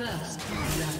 First.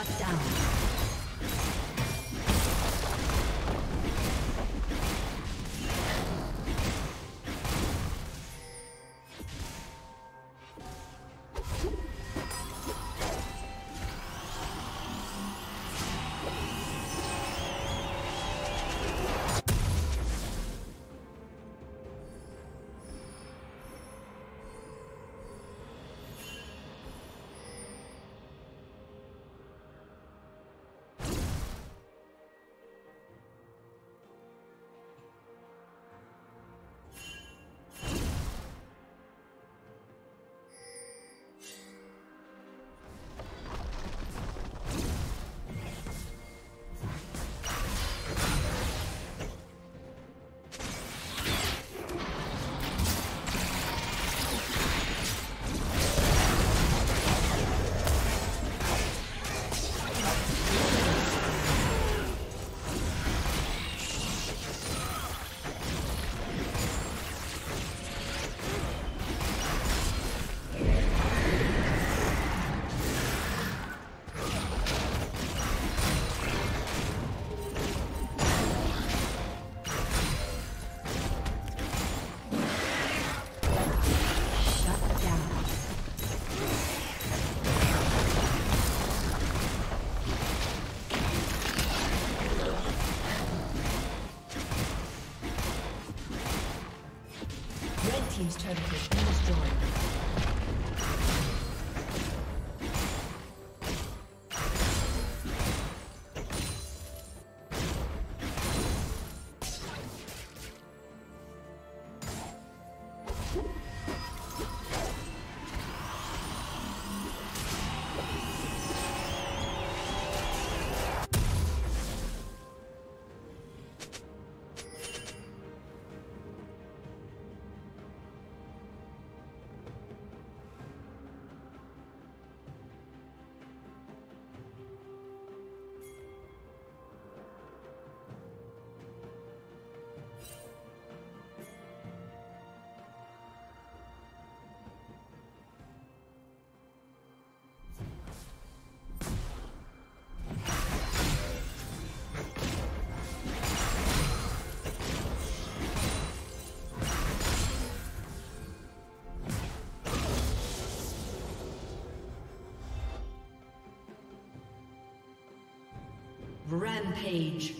Shut down. Rampage.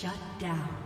Shut down.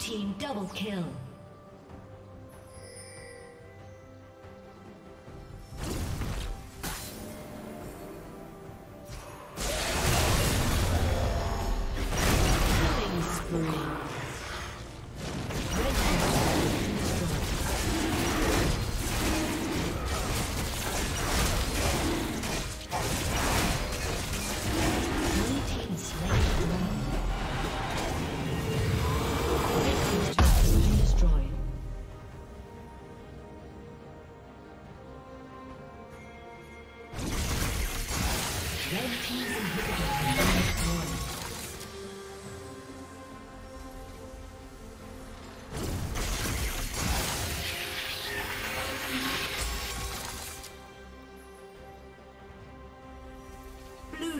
Team double kill.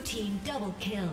Team double kill.